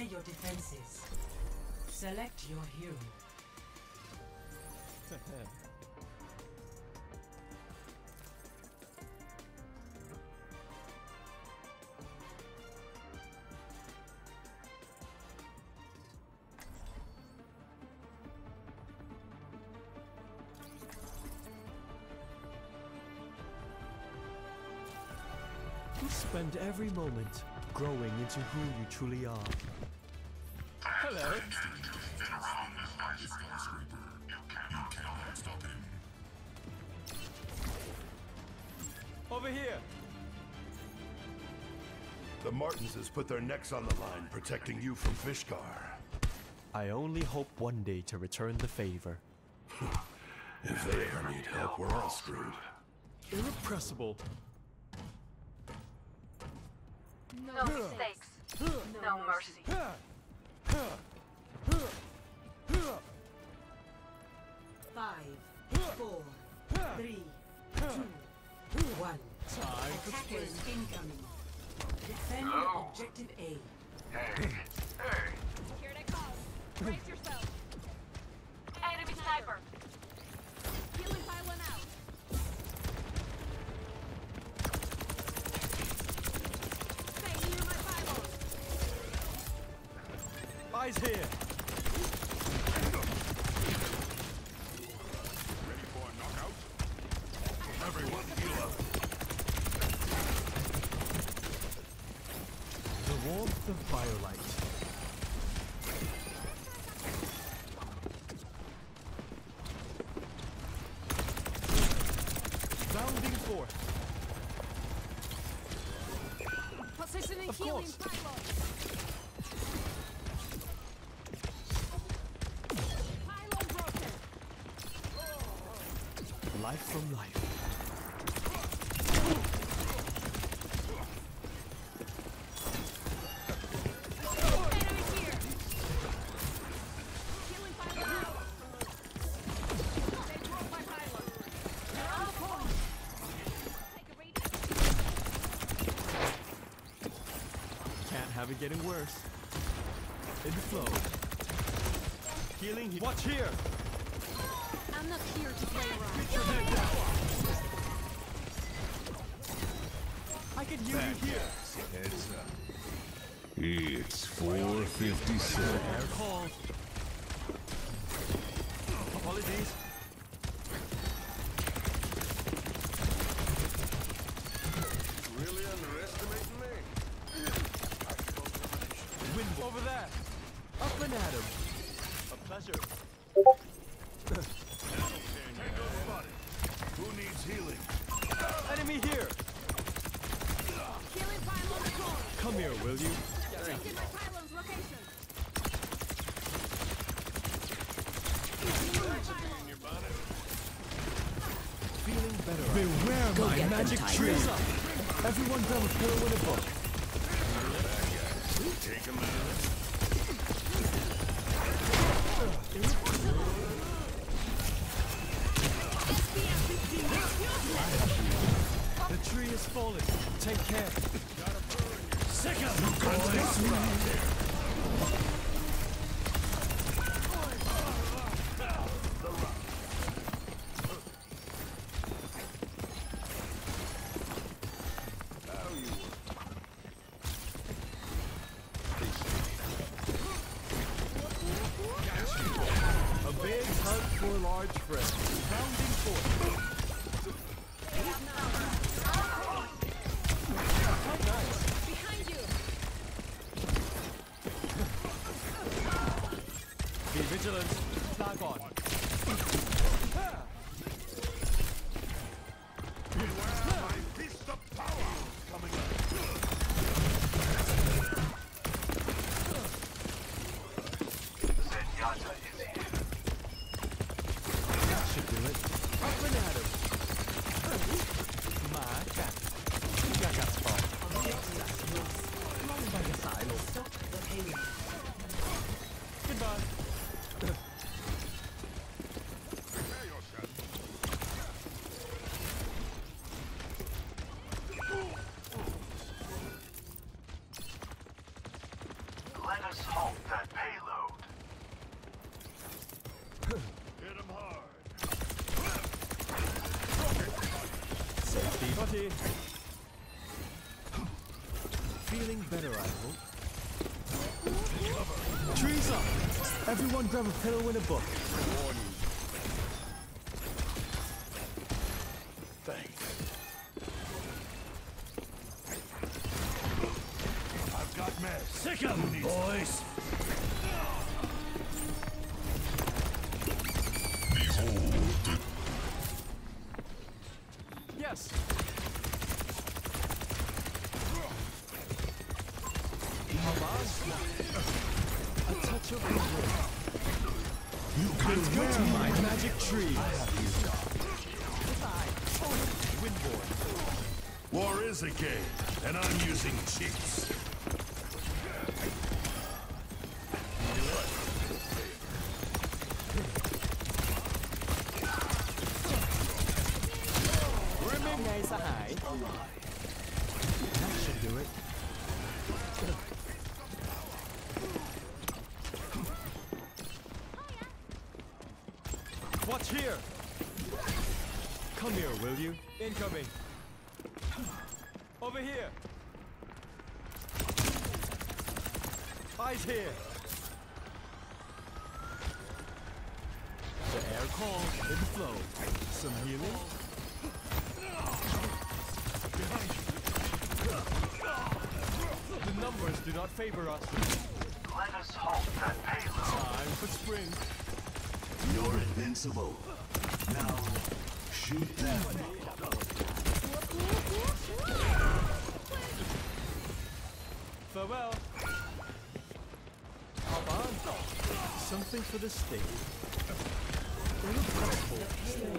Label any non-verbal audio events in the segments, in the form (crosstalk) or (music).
Prepare your defenses. Select your hero. (laughs) Spend every moment growing into who you truly are. Hello. Over here. The Martinses put their necks on the line protecting you from Fishgar. I only hope one day to return the favor. (laughs) If they ever need help, we're all screwed. Irrepressible. No mistakes. No mercy. Five, four, three, two, one. Attackers incoming. Defend objective A. Here they come. Brace yourself. Eyes here. Ready for a knockout? Everyone heal up. The warmth of firelight. Rounding forth. Positioning Of healing course. pylon. A reading. Can't have it getting worse. In the flow. Healing. Watch here. I'm not here to play around. I can hear you here. Heads up. It's uh, 457. Air calls. Apologies. Really underestimating me? Wind over there. Up and at him. A pleasure. Feeling better. Beware my magic trees up. Everyone grab a pillow and a book. Take him out. The tree is falling. Take care. A big hug for a large friend. Rounding forth. Ready. Feeling better, I hope. Trees up! Everyone grab a pillow and a book. Thanks. I've got meds. Sick 'em, boys. Yes! A touch of. You can't Go to my magic tree. War is a game, and I'm using cheats. Watch here! Come here, will you? Incoming! Over here! Eyes here! The air calls, it flow. Some healing? Behind you! The numbers do not favor us. Let us halt that payload. Time for spring. You're invincible. Now, shoot them. Farewell. Something for the state. Here.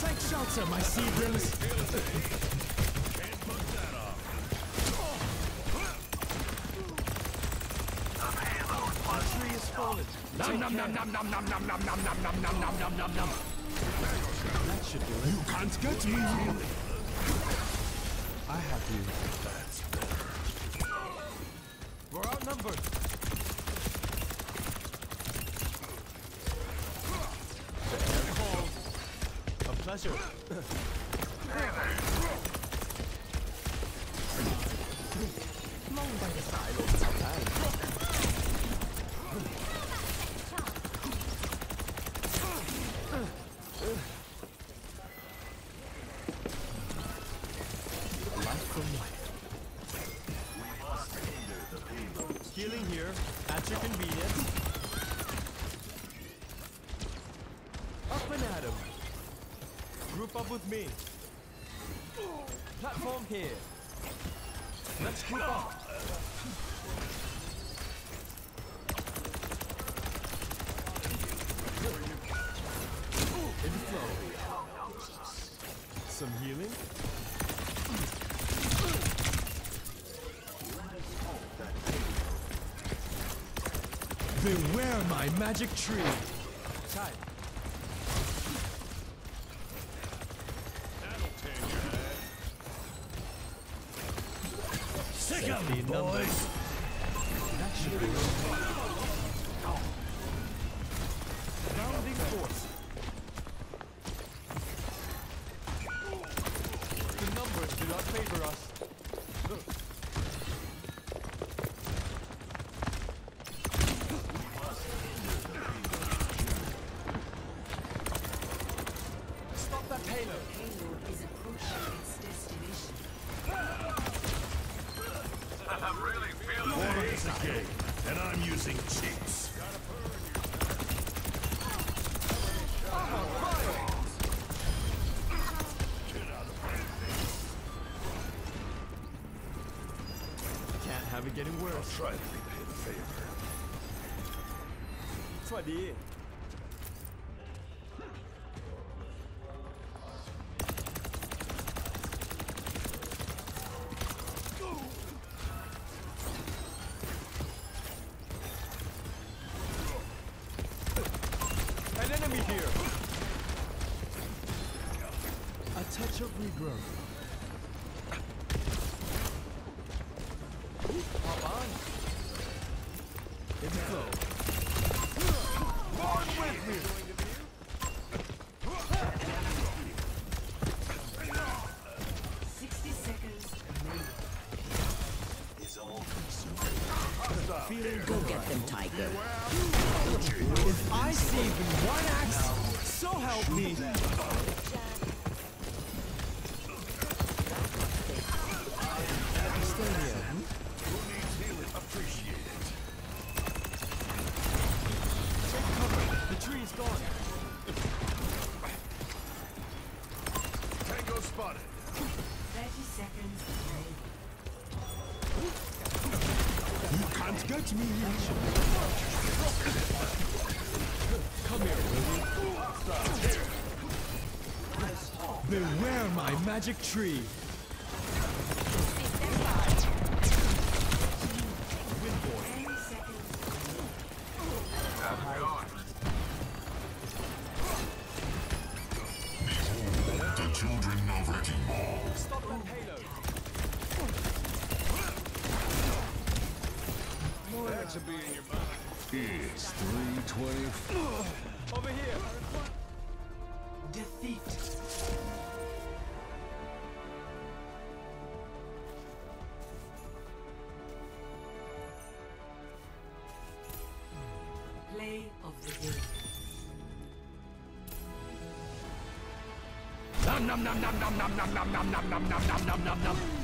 Take shelter, my seagrams. Tree. Nom nom nom nom nom nom nom nom nom nom nom nom nom nom nom nom. That should do it. You can't get me. I have you. That's We're outnumbered. The air calls. A pleasure. (laughs) your convenience. Up and at 'em. Group up with me. Platform here. Let's group up. In flow. Some healing. Beware my magic tree. Time. Sick 'em, Safety in boys. That should be. Grounding force. The numbers do not favor us. getting worse. Try to repay the favor. สวัสดี An enemy here! A touch of regrowth. you. Me. Come here. Beware my magic tree. That should be in your mind. It's 320. Over here. Defeat. Play of the game. Nom nom nom nom nom nom nom nom nom nom nom nom nom nom nom nom.